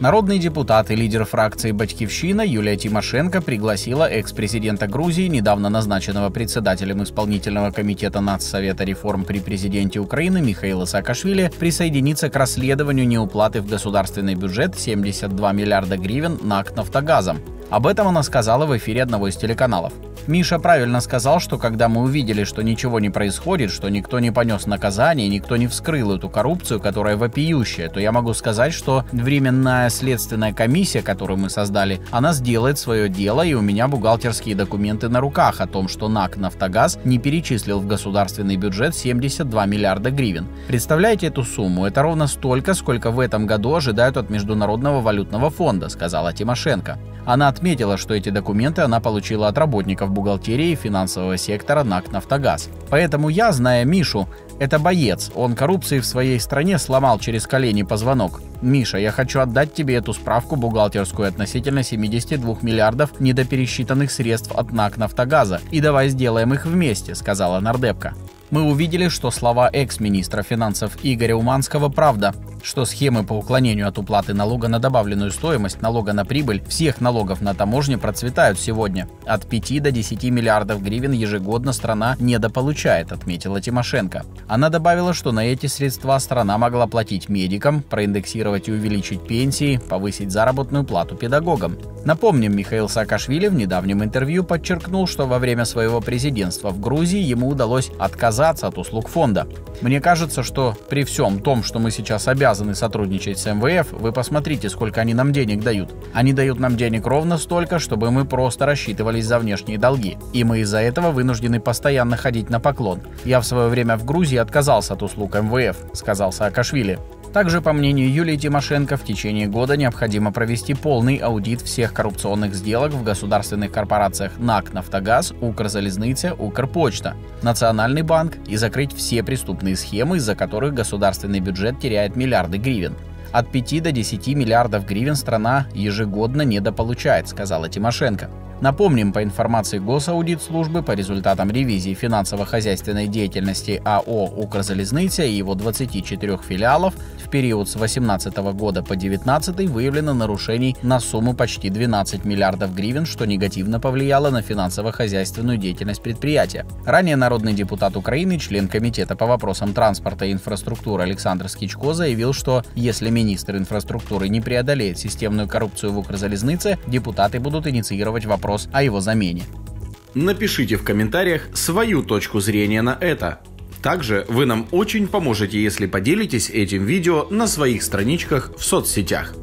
Народный депутат и лидер фракции «Батькивщина» Юлия Тимошенко пригласила экс-президента Грузии, недавно назначенного председателем исполнительного комитета Нацсовета реформ при президенте Украины Михаила Саакашвили, присоединиться к расследованию неуплаты в государственный бюджет 72 миллиарда гривен на НАК «Нафтогазом». Об этом она сказала в эфире одного из телеканалов. Миша правильно сказал, что когда мы увидели, что ничего не происходит, что никто не понес наказание, никто не вскрыл эту коррупцию, которая вопиющая, то я могу сказать, что временная следственная комиссия, которую мы создали, она сделает свое дело, и у меня бухгалтерские документы на руках о том, что НАК «Нафтогаз» не перечислил в государственный бюджет 72 миллиарда гривен. Представляете эту сумму? Это ровно столько, сколько в этом году ожидают от Международного валютного фонда, сказала Тимошенко. Она отметила, что эти документы она получила от работников бухгалтерии финансового сектора НАК «Нафтогаз». Поэтому я, зная Мишу, это боец, он коррупции в своей стране сломал через колени позвонок. Миша, я хочу отдать тебе эту справку бухгалтерскую относительно 72 миллиардов недопересчитанных средств от НАК «Нафтогаза». И давай сделаем их вместе, сказала нардепка. Мы увидели, что слова экс-министра финансов Игоря Уманского правда что схемы по уклонению от уплаты налога на добавленную стоимость, налога на прибыль, всех налогов на таможне процветают сегодня. От 5 до 10 миллиардов гривен ежегодно страна недополучает, отметила Тимошенко. Она добавила, что на эти средства страна могла платить медикам, проиндексировать и увеличить пенсии, повысить заработную плату педагогам. Напомним, Михаил Саакашвили в недавнем интервью подчеркнул, что во время своего президентства в Грузии ему удалось отказаться от услуг фонда. Мне кажется, что при всем том, что мы сейчас обязаны сотрудничать с МВФ, вы посмотрите, сколько они нам денег дают. Они дают нам денег ровно столько, чтобы мы просто рассчитывались за внешние долги. И мы из-за этого вынуждены постоянно ходить на поклон. Я в свое время в Грузии отказался от услуг МВФ, сказал Саакашвили. Также, по мнению Юлии Тимошенко, в течение года необходимо провести полный аудит всех коррупционных сделок в государственных корпорациях НАК «Нафтогаз», «Укрзалезница», «Укрпочта», Национальный банк и закрыть все преступные схемы, из-за которых государственный бюджет теряет миллиарды гривен. От 5 до 10 миллиардов гривен страна ежегодно недополучает, сказала Тимошенко. Напомним, по информации Госаудитслужбы, по результатам ревизии финансово-хозяйственной деятельности АО «Укрзалезница» и его 24 филиалов в период с 2018 года по 2019 выявлено нарушений на сумму почти 12 миллиардов гривен, что негативно повлияло на финансово-хозяйственную деятельность предприятия. Ранее народный депутат Украины, член Комитета по вопросам транспорта и инфраструктуры Александр Скичко заявил, что если министр инфраструктуры не преодолеет системную коррупцию в Укрзалезнице, депутаты будут инициировать вопрос о его замене. Напишите в комментариях свою точку зрения на это. Также вы нам очень поможете, если поделитесь этим видео на своих страничках в соцсетях.